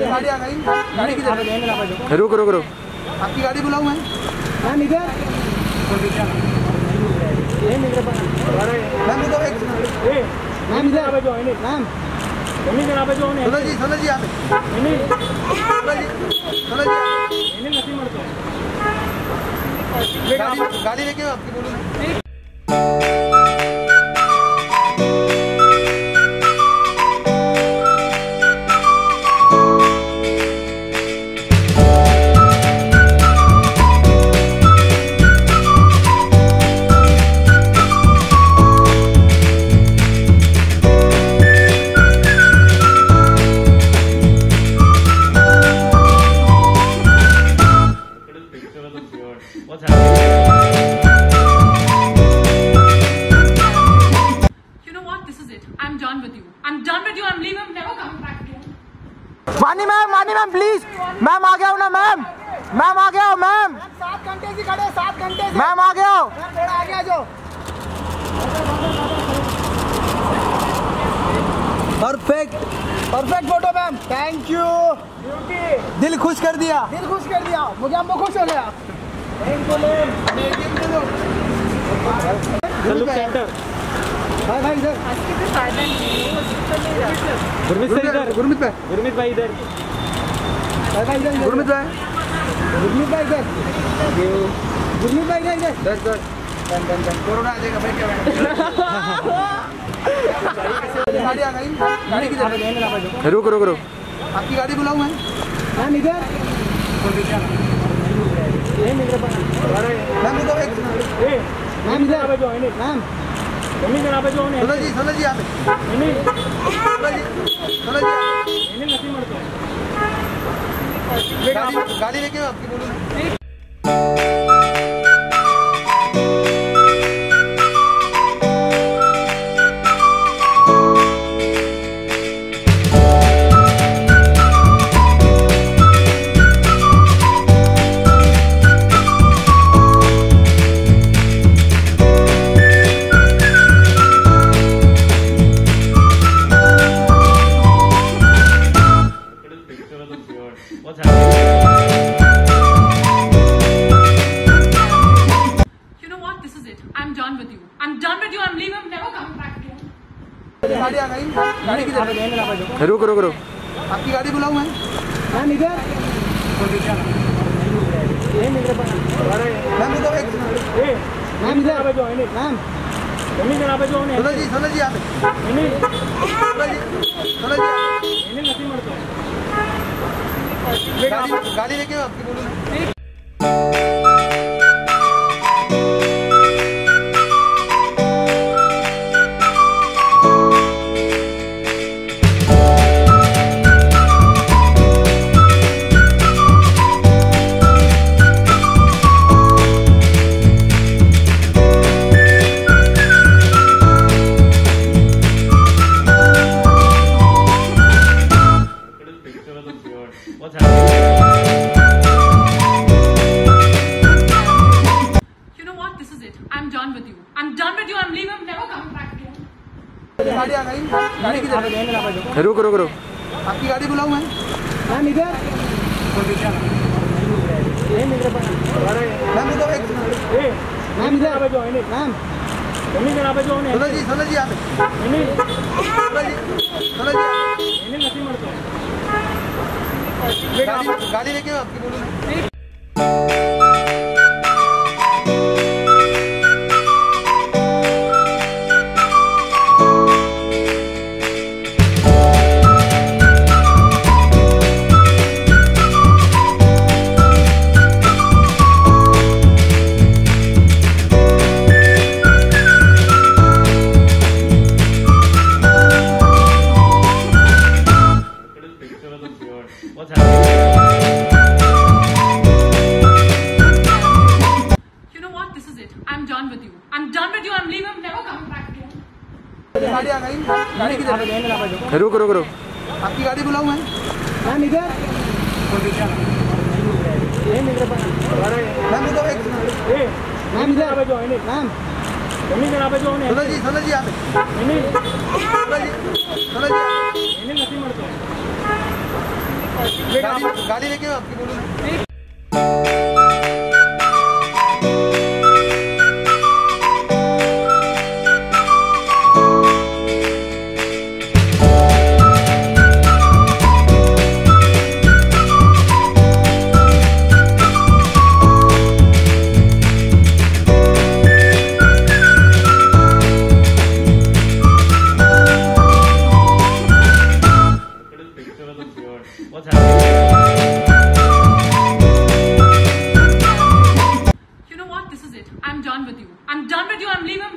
गाड़ी आ गई गाड़ी किधर रुक रुक रुक। आपकी गाड़ी बुलाऊं मैं? मैम इधर। मैम एक मैम इधर। मैम। सुनो जी सुनो जी आप सुनो जी गाड़ी गाड़ी लेके आपकी बोलूँ। वानी मैम वानी मैम प्लीज़ मैम आ गया हूँ ना मैम मैम आ गया हूँ मैम सात घंटे से खड़े सात घंटे मैम आ गया हूँ थोड़ा आ जाओ perfect perfect photo ma'am thank you beauty दिल खुश कर दिया। दिल खुश कर दिया। मुझे हमको खुश हो गया। भाई भाई इधर। गुरमीत से इधर। गुरमीत गुरमीत भाई इधर। भाई भाई इधर। गुरमीत भाई। गुरमीत भाई इधर। गुरमीत भाई इधर इधर। दस दस। Done done done. कोरोना आ जाएगा भाई क्या गाड़ी आ गई। गाड़ी किधर रुक रुक रुक। आपकी गाड़ी बुलाऊं मैं? मैम इधर। मैम तो एक मैम इधर। मैम। सुनो जी सुनो जी आप सुनो जी सुनो जी गाड़ी गाड़ी लेके आपकी बोलूँ रुक रुक रुक। आपकी गाड़ी बुलाऊं मैं? मैम इधर। मैम एक। मैम इधर। मैम। जी सुनो आप। गाड़ी लेके आपकी बोलूँ। रुक रुक रुक आपकी गाड़ी बुलाऊं मैं मैम इधर मैम तो एक मैम इधर मैम सुनो जी सुनो जी आप सुनो जी गाड़ी लेके आपकी बोलूँ I'm done with you. I'm done with you. I'm leaving. I'm never coming back to you. गाड़ी आ गई। गाड़ी किधर रुक रुक रुक। आपकी गाड़ी बुलाऊं मैं? मैम इधर। मैम तो एक मैम इधर। मैम। सुनो जी सुनो जी आप सुनो जी गाड़ी गाड़ी लेके आपकी बोलो happening? You know what? This is it. I'm done with you. I'm done with you. I'm leaving.